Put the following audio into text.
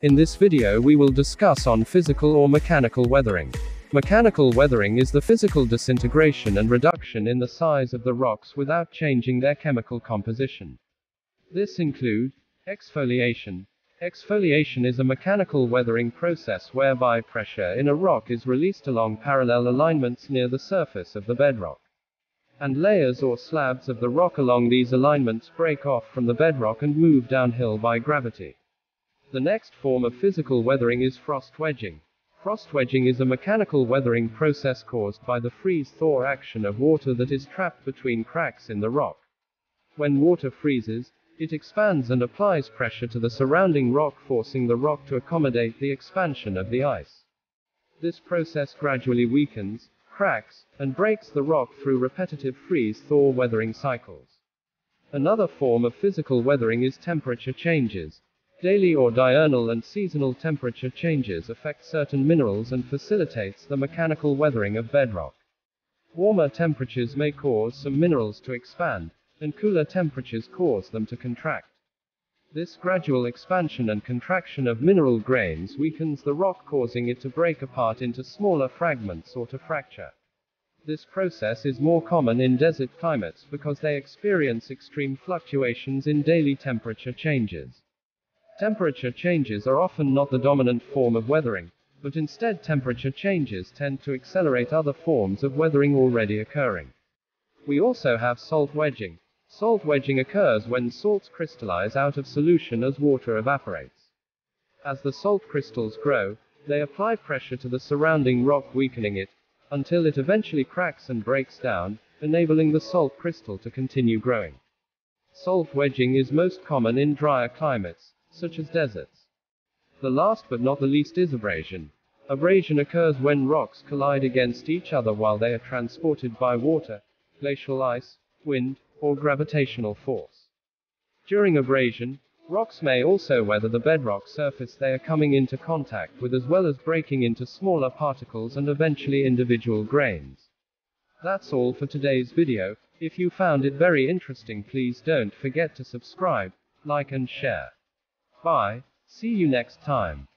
In this video we will discuss on physical or mechanical weathering. Mechanical weathering is the physical disintegration and reduction in the size of the rocks without changing their chemical composition. This include exfoliation. Exfoliation is a mechanical weathering process whereby pressure in a rock is released along parallel alignments near the surface of the bedrock. And layers or slabs of the rock along these alignments break off from the bedrock and move downhill by gravity. The next form of physical weathering is frost wedging. Frost wedging is a mechanical weathering process caused by the freeze-thaw action of water that is trapped between cracks in the rock. When water freezes, it expands and applies pressure to the surrounding rock forcing the rock to accommodate the expansion of the ice. This process gradually weakens, cracks, and breaks the rock through repetitive freeze-thaw weathering cycles. Another form of physical weathering is temperature changes. Daily or diurnal and seasonal temperature changes affect certain minerals and facilitates the mechanical weathering of bedrock. Warmer temperatures may cause some minerals to expand, and cooler temperatures cause them to contract. This gradual expansion and contraction of mineral grains weakens the rock causing it to break apart into smaller fragments or to fracture. This process is more common in desert climates because they experience extreme fluctuations in daily temperature changes. Temperature changes are often not the dominant form of weathering, but instead temperature changes tend to accelerate other forms of weathering already occurring. We also have salt wedging. Salt wedging occurs when salts crystallize out of solution as water evaporates. As the salt crystals grow, they apply pressure to the surrounding rock weakening it, until it eventually cracks and breaks down, enabling the salt crystal to continue growing. Salt wedging is most common in drier climates, such as deserts. The last but not the least is abrasion. Abrasion occurs when rocks collide against each other while they are transported by water, glacial ice, wind, or gravitational force. During abrasion, rocks may also weather the bedrock surface they are coming into contact with as well as breaking into smaller particles and eventually individual grains. That's all for today's video. If you found it very interesting please don't forget to subscribe, like and share. Bye. See you next time.